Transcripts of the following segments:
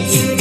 It's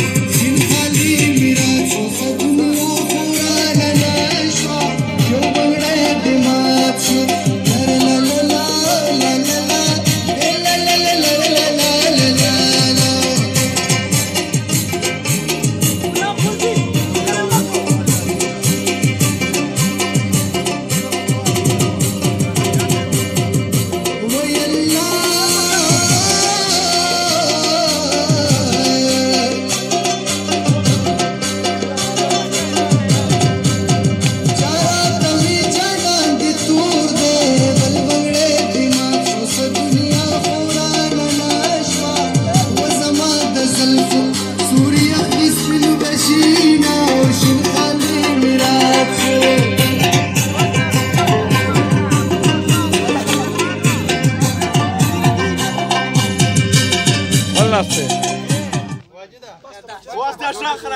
راست